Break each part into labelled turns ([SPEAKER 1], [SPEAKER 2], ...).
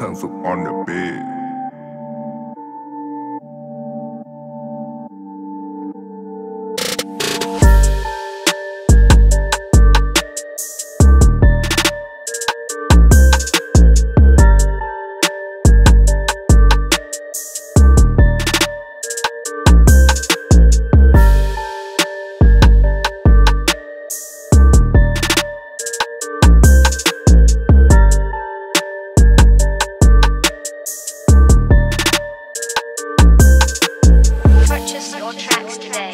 [SPEAKER 1] Hands up on the bed. your tracks today.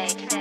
[SPEAKER 1] Clay.